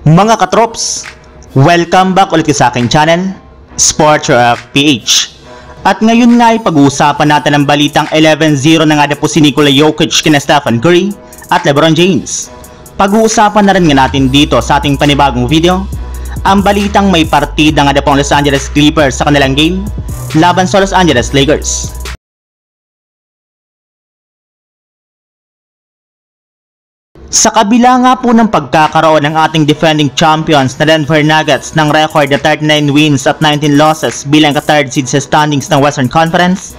Mga katrops, welcome back ulit sa aking channel, Sports PH. At ngayon nga ay pag-uusapan natin ang balitang 11-0 na nga na po si Nikola Jokic kina Stephen Curry at LeBron James. Pag-uusapan na rin nga natin dito sa ating panibagong video, ang balitang may partida nga na po ang Los Angeles Clippers sa kanilang game laban sa Los Angeles Lakers. Sa kabila nga po ng pagkakaroon ng ating defending champions na Denver Nuggets ng record na 39 wins at 19 losses bilang ka-third seed sa standings ng Western Conference,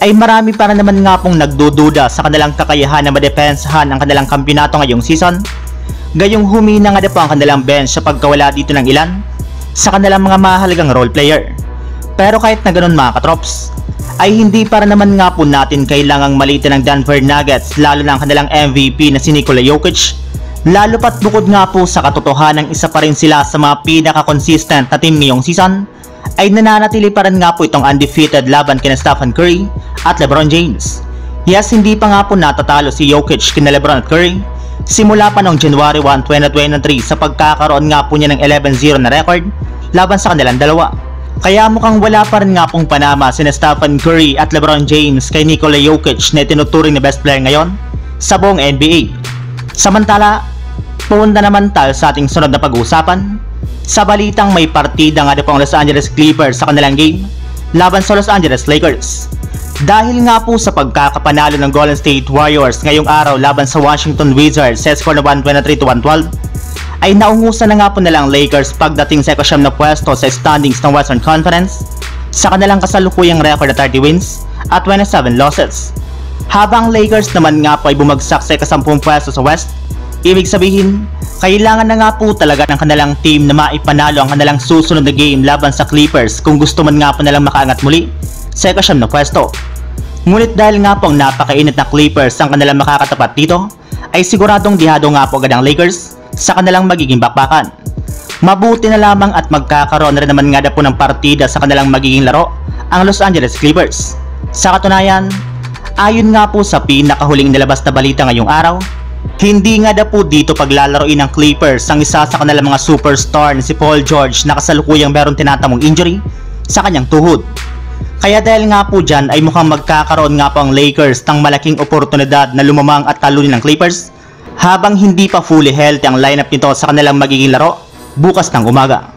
ay marami para naman nga pong nagdududa sa kanilang kakayahan na madepensahan ang kanilang kampyonato ngayong season. Gayong humina nga po ang kanilang bench sa pagkawala dito ng ilan sa kanilang mga mahalagang role player. Pero kahit na ganun mga katrops, ay hindi para naman nga po natin kailangang malitan ng Denver Nuggets lalo ang kanilang MVP na si Nikola Jokic. Lalo pat bukod nga po sa katotohanan isa pa rin sila sa mga pinaka-consistent na team ngayong season, ay nananatili pa rin nga po itong undefeated laban kina Stephen Curry at LeBron James. Yes, hindi pa nga po natatalo si Jokic kina LeBron at Curry simula pa noong January 1, 2023 sa pagkakaroon nga po niya ng 11-0 na record laban sa kanilang dalawa. Kaya mukhang wala pa rin nga pong panama sina Stephen Curry at LeBron James kay Nikola Jokic na tinuturing na best player ngayon sa buong NBA. Samantala, punta naman tayo sa ating sunod na pag-uusapan sa balitang may partida nga po ang Los Angeles Clippers sa kanilang game laban sa Los Angeles Lakers. Dahil nga po sa pagkakapanalo ng Golden State Warriors ngayong araw laban sa Washington Wizards sa score na 123 to 112, ay naungusan na nga po nilang Lakers pagdating sa ikasyam na pwesto sa standings ng Western Conference sa kanilang kasalukuyang record na 30 wins at 27 losses. Habang Lakers naman nga po ay bumagsak sa ikasampung pwesto sa West, ibig sabihin, kailangan na nga po talaga ng kanilang team na maipanalo ang kanilang susunod na game laban sa Clippers kung gusto man nga po nilang makaangat muli sa ikasyam na pwesto. Ngunit dahil nga po ang napakainit na Clippers ang kanilang makakatapat dito, ay siguradong dihado nga po agad ang Lakers sa kanilang magiging bakbakan. Mabuti na lamang at magkakaroon na rin naman nga na po ng partida sa kanilang magiging laro ang Los Angeles Clippers. Sa katunayan, ayon nga po sa pinakahuling nilabas na balita ngayong araw, hindi nga na po dito paglalaroin ng Clippers ang isa sa kanilang mga superstar na si Paul George na kasalukuyang meron tinatamong injury sa kanyang tuhod. Kaya dahil nga po dyan ay mukhang magkakaroon nga po ang Lakers ng malaking oportunidad na lumamang at talunin ng Clippers habang hindi pa fully healthy ang lineup nito sa kanilang magiging laro bukas ng umaga.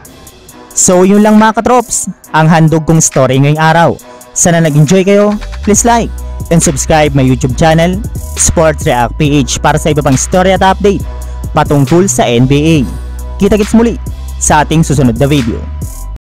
So yun lang mga katrops, ang handog kong story ngayong araw. Sana nag-enjoy kayo, please like and subscribe my YouTube channel, Sports React PH para sa iba pang story at update patungkol sa NBA. Kita-kits muli sa ating susunod na video.